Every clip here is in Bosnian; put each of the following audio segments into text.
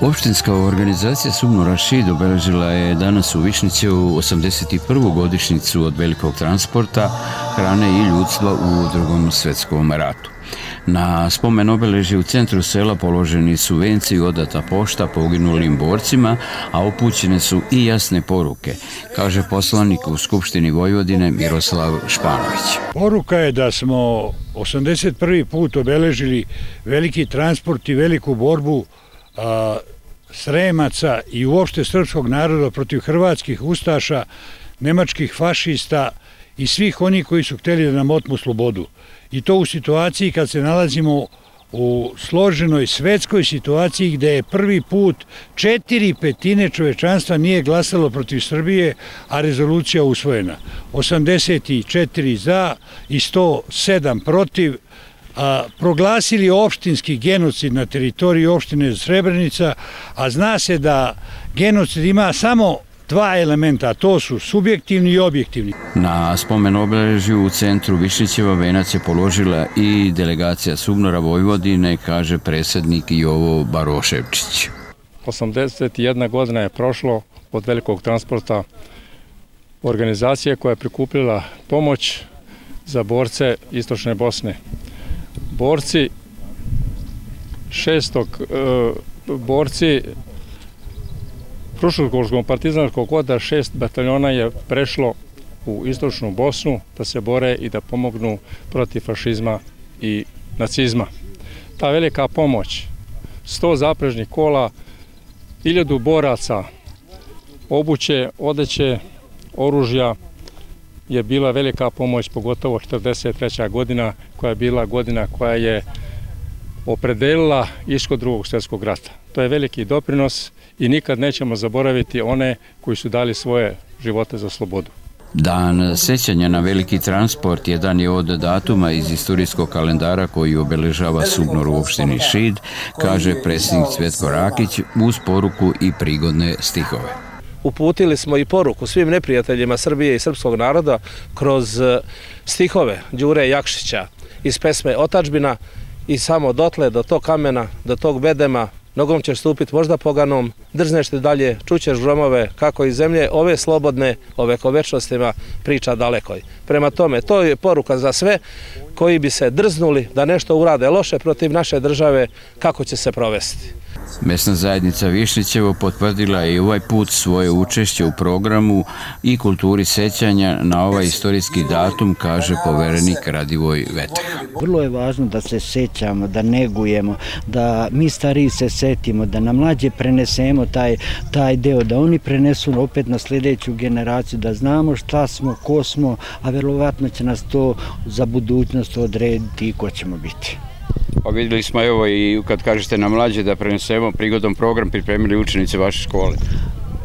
Opštinska organizacija Sumno Rašid obeležila je danas u Višnićevu 81. godišnicu od velikog transporta hrane i ljudstva u drugom svetskom ratu. Na spomen obeleži u centru sela položeni su venci i odata pošta poginulim borcima, a upućene su i jasne poruke, kaže poslanik u Skupštini Vojvodine Miroslav Španović. Poruka je da smo 81. put obeležili veliki transport i veliku borbu a, Sremaca i uopšte srpskog naroda protiv hrvatskih ustaša, nemačkih fašista i svih onih koji su hteli da nam otmu slobodu. I to u situaciji kad se nalazimo u složenoj svetskoj situaciji gde je prvi put četiri petine čovečanstva nije glasalo protiv Srbije, a rezolucija usvojena. 84 za i 107 protiv, proglasili opštinski genocid na teritoriji opštine Srebrenica, a zna se da genocid ima samo dva elementa, a to su subjektivni i objektivni. Na spomen obeležju u centru Višnićeva venac je položila i delegacija Subnora Vojvodine, kaže predsjednik Jovo Baroševčić. 81 godina je prošlo od velikog transporta organizacije koja je prikupila pomoć za borce Istočne Bosne borci šestog e, borci Krušovskom partizanskog koda šest bataljona je prešlo u istočnu Bosnu da se bore i da pomognu protiv fašizma i nacizma. Ta velika pomoć, 100 zaprežnih kola, 1000 boraca, obuće, odeće, oružja, je bila velika pomoć, pogotovo 43. godina, koja je bila godina koja je opredelila ishod drugog svjetskog rata. To je veliki doprinos i nikad nećemo zaboraviti one koji su dali svoje živote za slobodu. Dan sećanja na veliki transport jedan je od datuma iz istorijskog kalendara koji obeležava Subnor u opštini Šid, kaže predsjednik Cvetko Rakić uz poruku i prigodne stihove uputili smo i poruku svim neprijateljima Srbije i srpskog naroda kroz e, stihove Đure Jakšića iz pesme Otačbina i samo dotle do tog kamena, do tog bedema, nogom ćeš stupiti možda poganom, drzneš ti dalje, čućeš gromove kako i zemlje, ove slobodne, ove kovečnostima priča dalekoj. Prema tome, to je poruka za sve koji bi se drznuli da nešto urade loše protiv naše države, kako će se provesti. Mesna zajednica Višnićevo potvrdila je i ovaj put svoje učešće u programu i kulturi sećanja na ovaj istorijski datum, kaže poverenik Radivoj Veteha. Vrlo je važno da se sećamo, da negujemo, da mi stariji se setimo, da na mlađe prenesemo taj, taj deo, da oni prenesu opet na sljedeću generaciju, da znamo šta smo, ko smo, a verovatno će nas to za budućnost odrediti i ko ćemo biti. Pa vidjeli smo evo i kad kažete na mlađe da prenesemo prigodom program pripremili učenice vaše škole.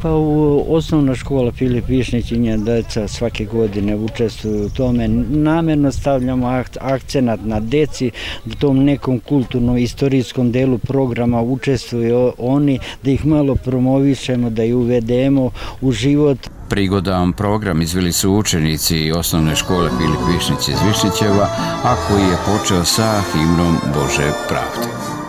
Pa u osnovna škola Filip Višnić i njen deca svake godine učestvuju u tome. Namerno stavljamo akcenat na deci, da tom nekom kulturno-istorijskom delu programa učestvuju oni, da ih malo promovišemo, da ih uvedemo u život. Prigodan program izveli su učenici osnovne škole Filip Višnić iz Višnićeva, a koji je počeo sa himnom Bože pravde.